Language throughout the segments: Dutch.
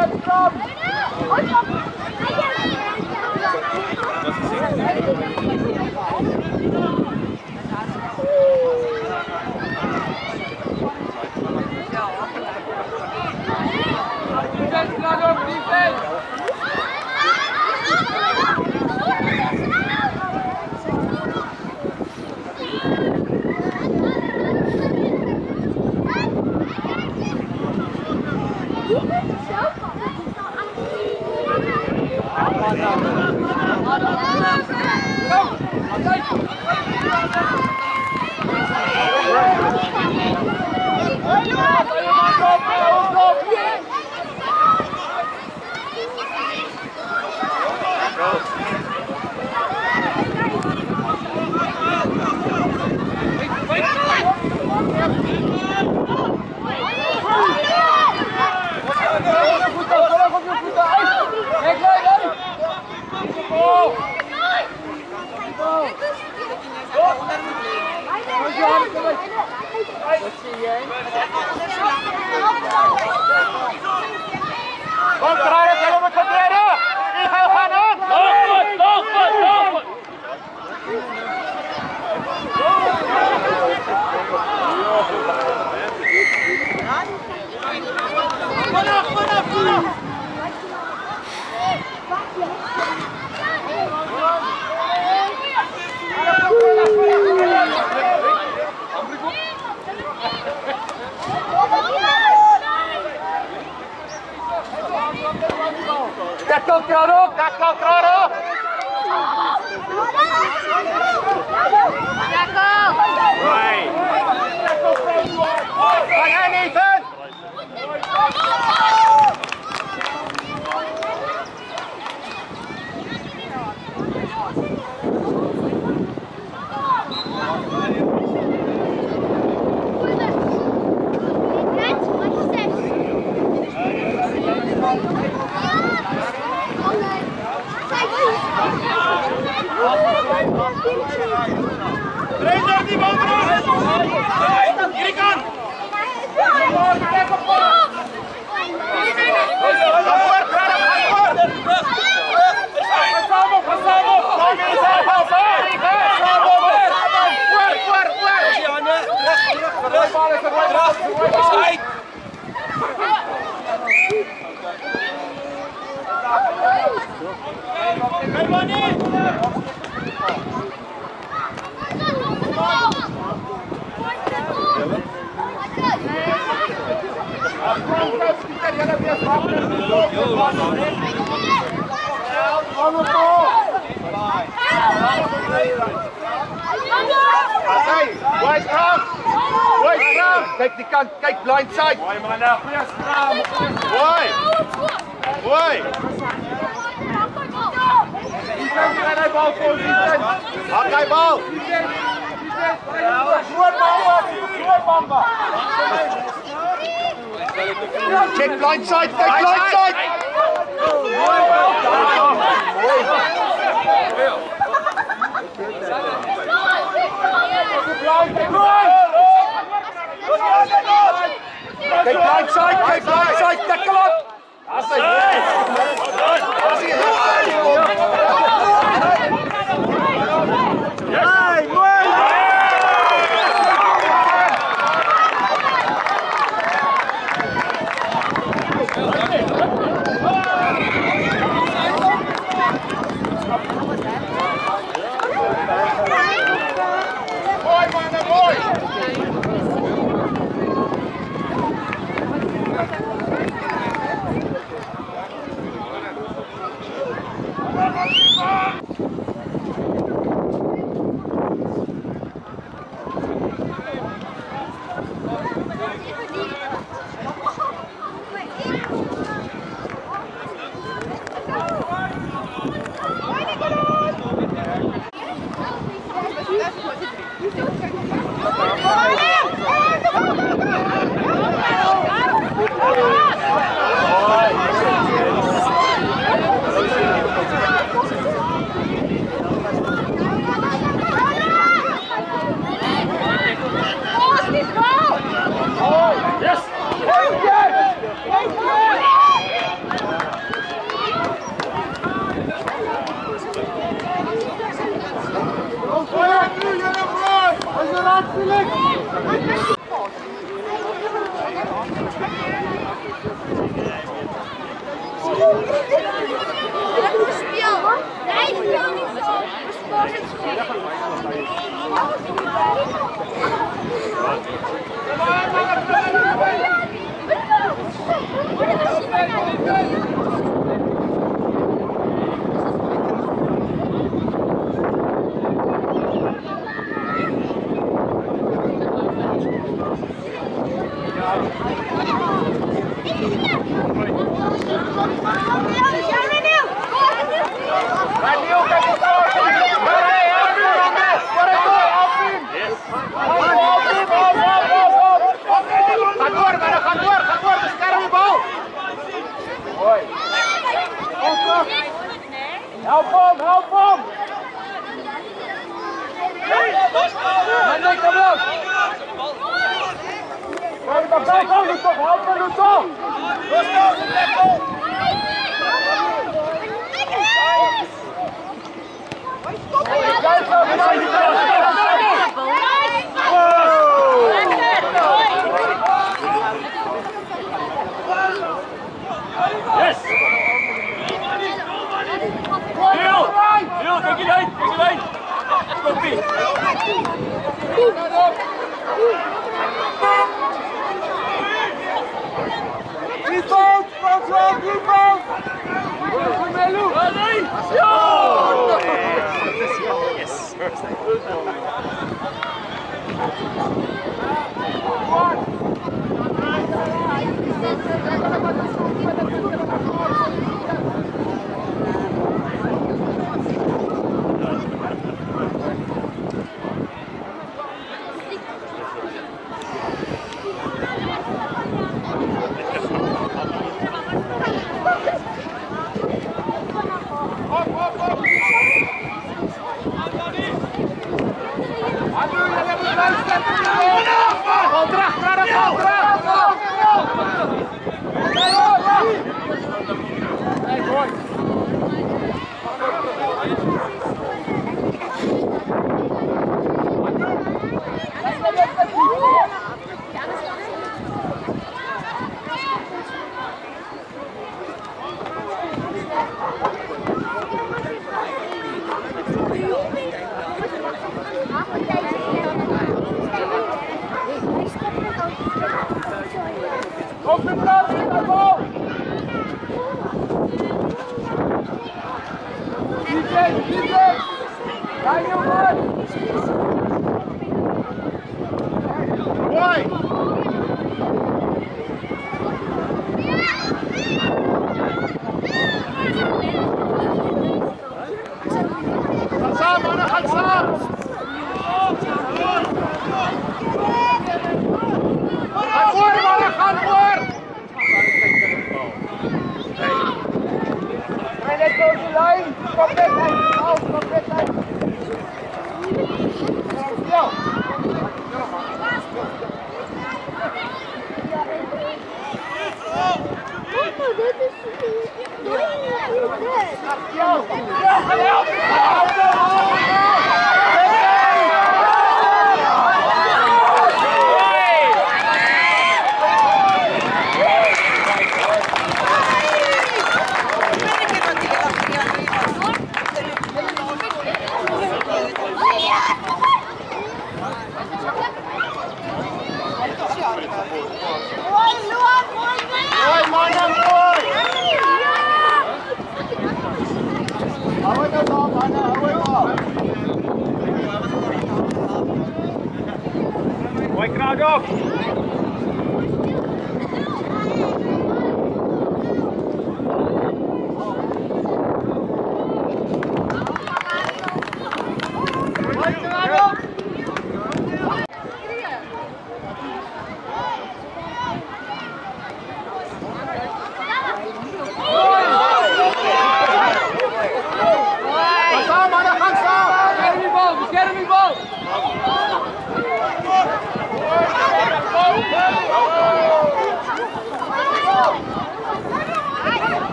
Hocam Kijk die kant, kijk blindside! Mooi man, nou, goeie straal. Hoi! Hoi! En hij bal voor Ethan. Hak hij bal! Mooi bamba, mooi Keep right side, keep right side, tackle up. That's it. That's it.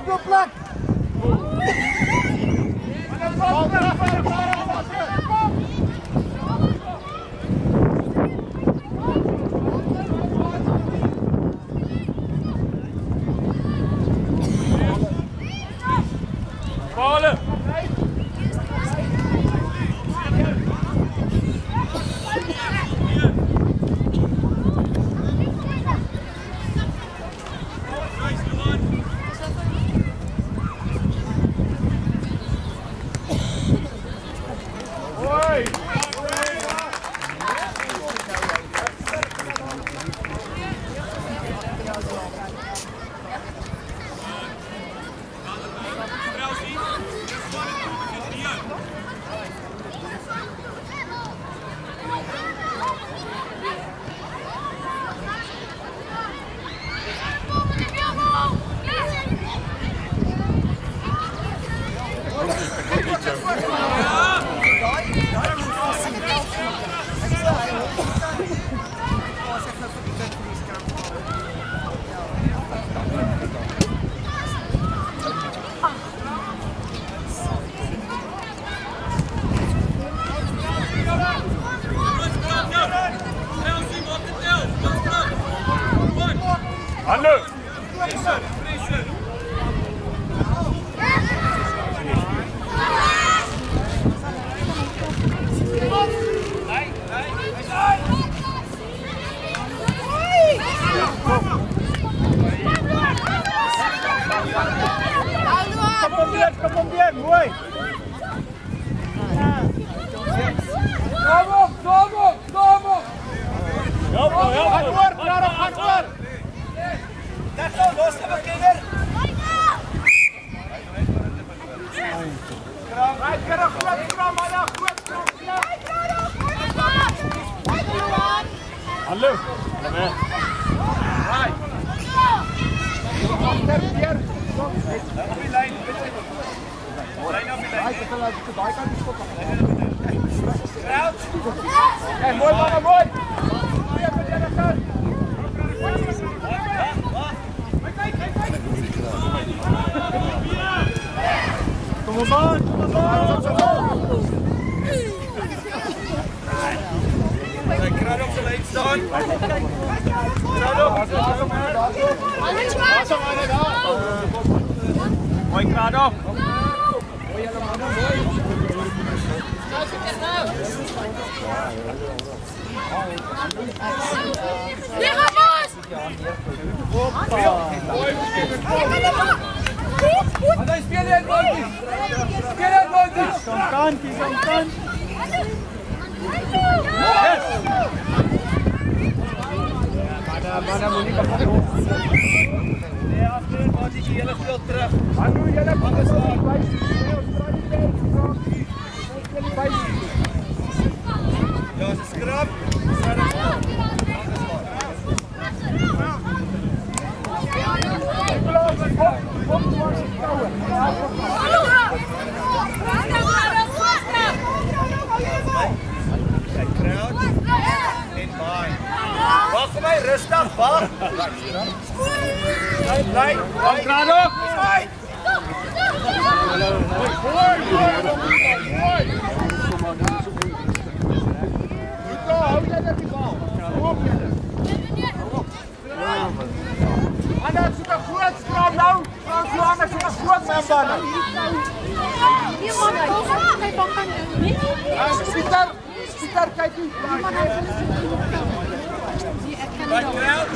Plak plak plak. Let's have Annu yelek bakışlar. Wag. Bly, bly, bly. Kraan op. Bly. Hou jy net die bal. Hoop jy. Anders soek 'n groot skraap nou. Dan so anders soek 'n groot man dan. Pieter, Pieter kyk hier. Back it out.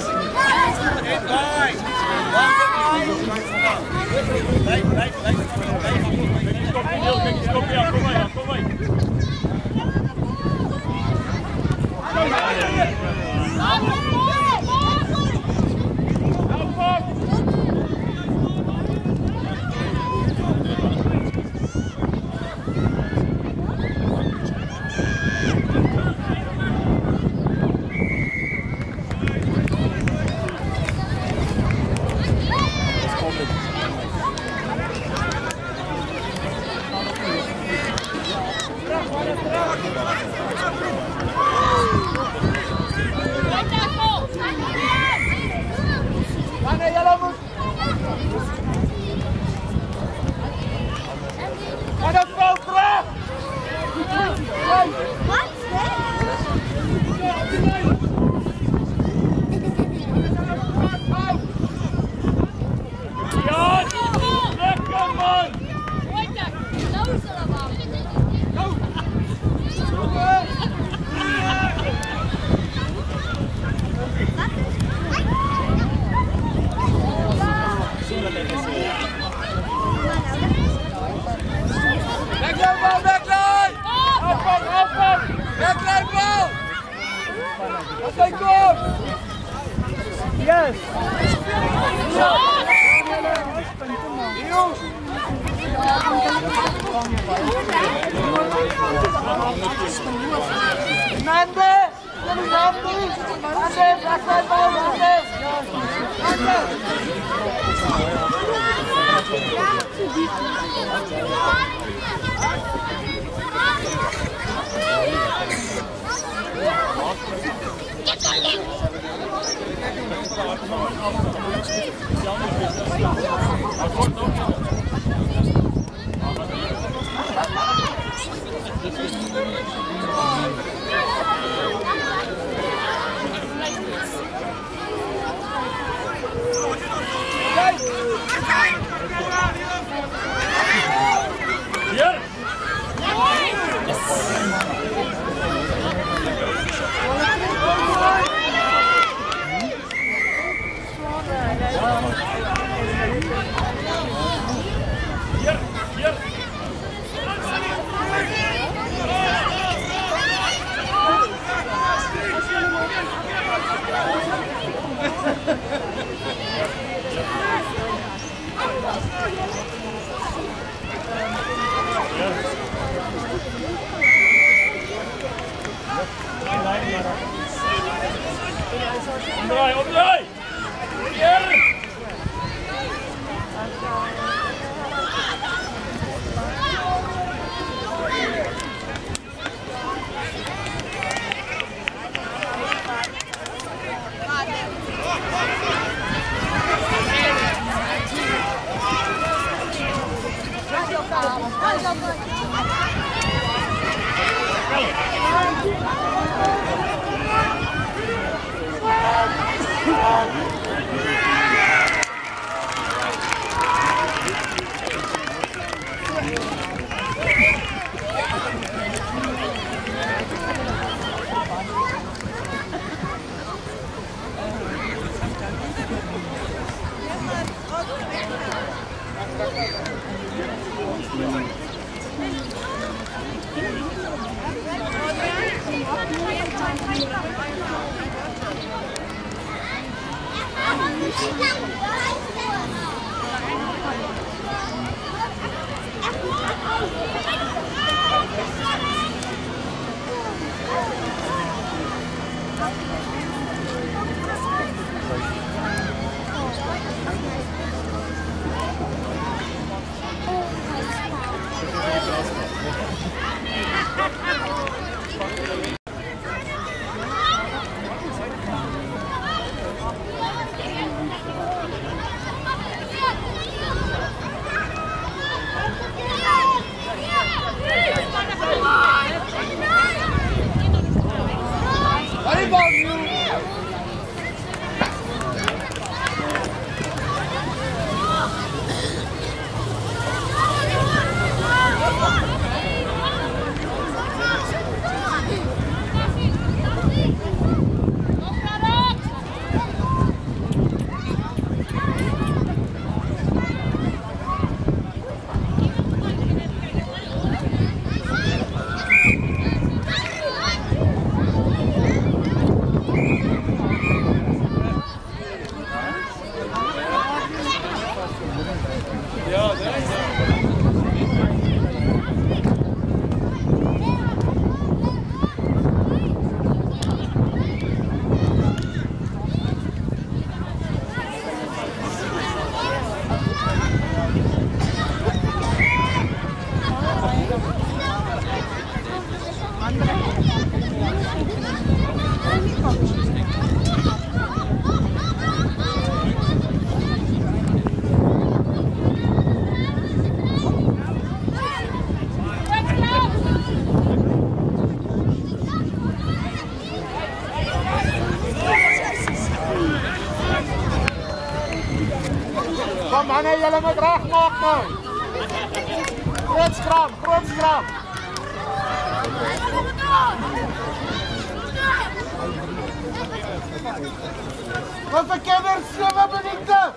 Julle moet regmaak nou. Groot skram, groot skram. Wat vir kinders 7 minute.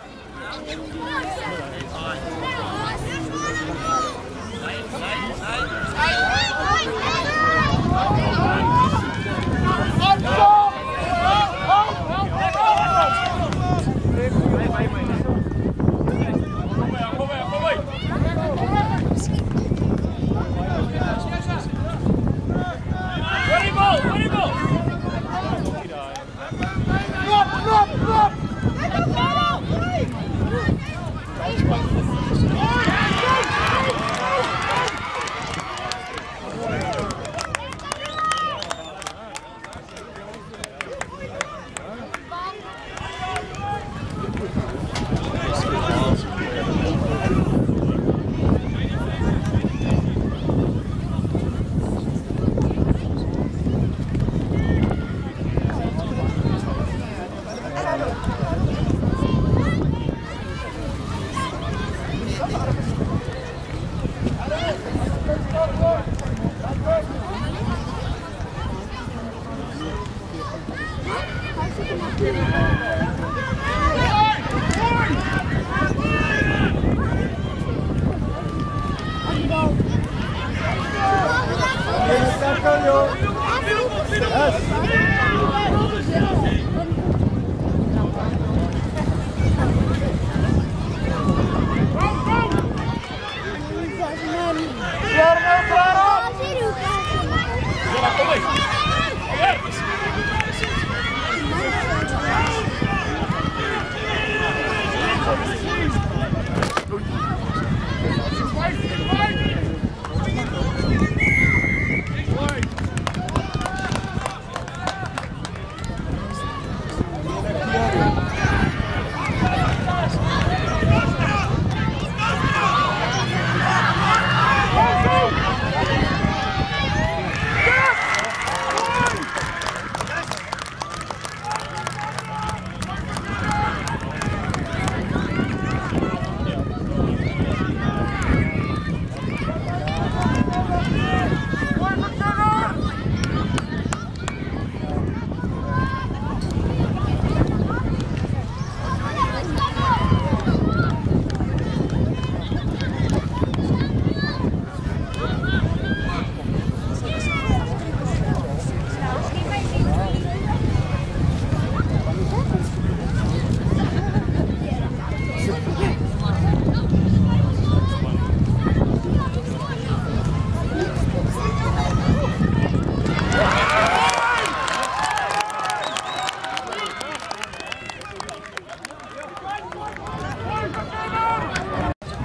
Opstop! Kom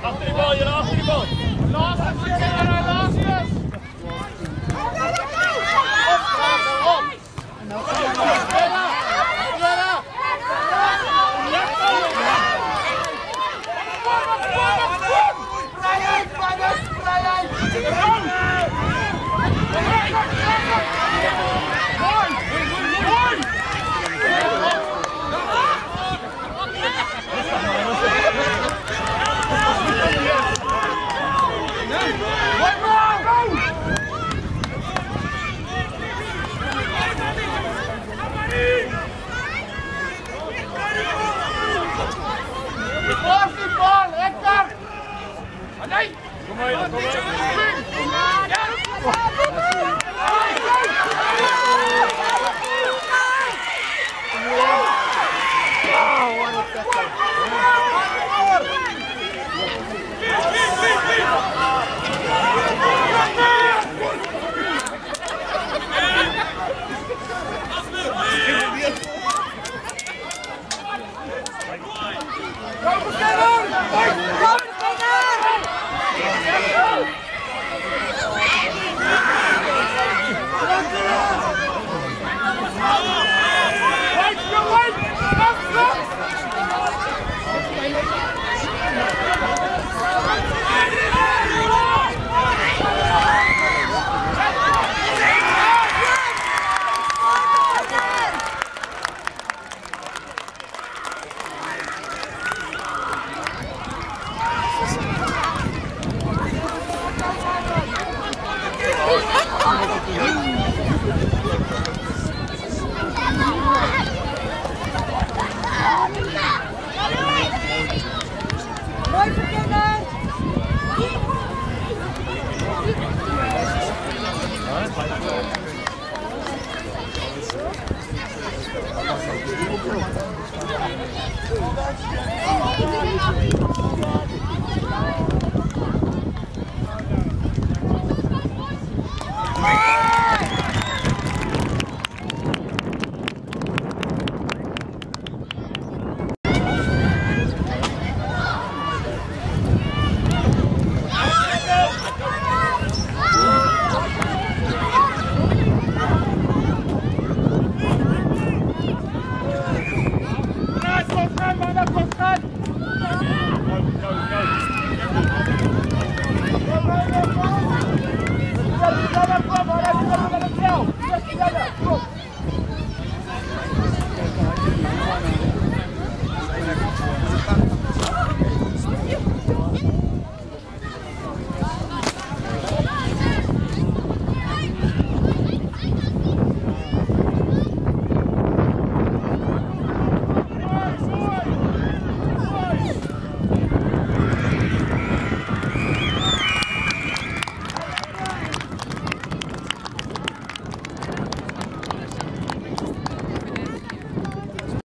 After the ball, you know, after ball. Last